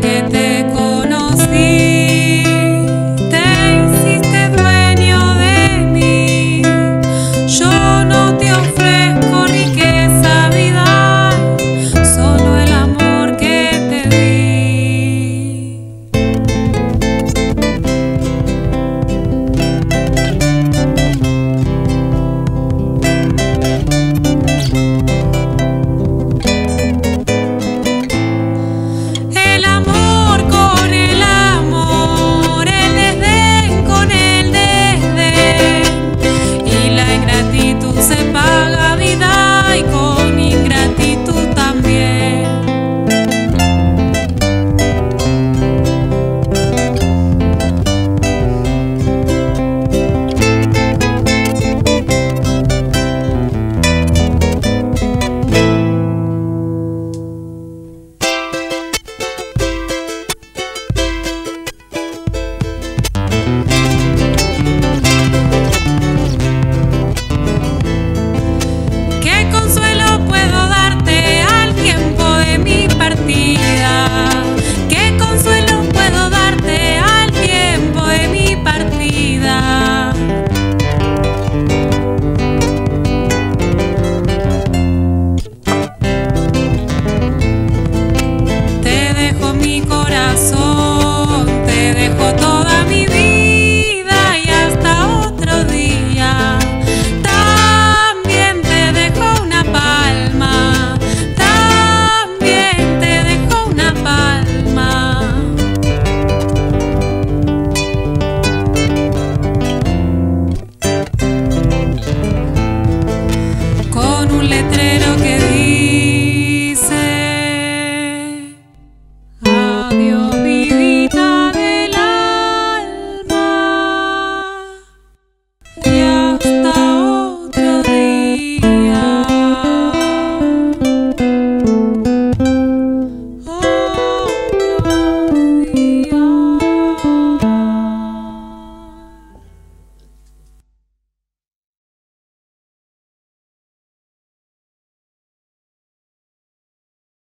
que te перехода.